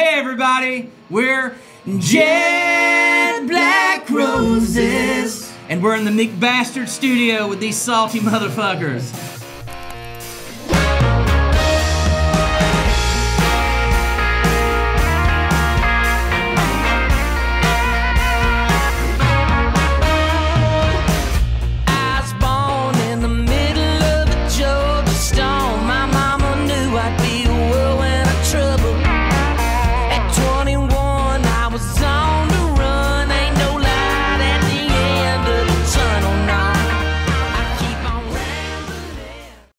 Hey everybody, we're Jet Black Roses, and we're in the McBastard studio with these salty motherfuckers.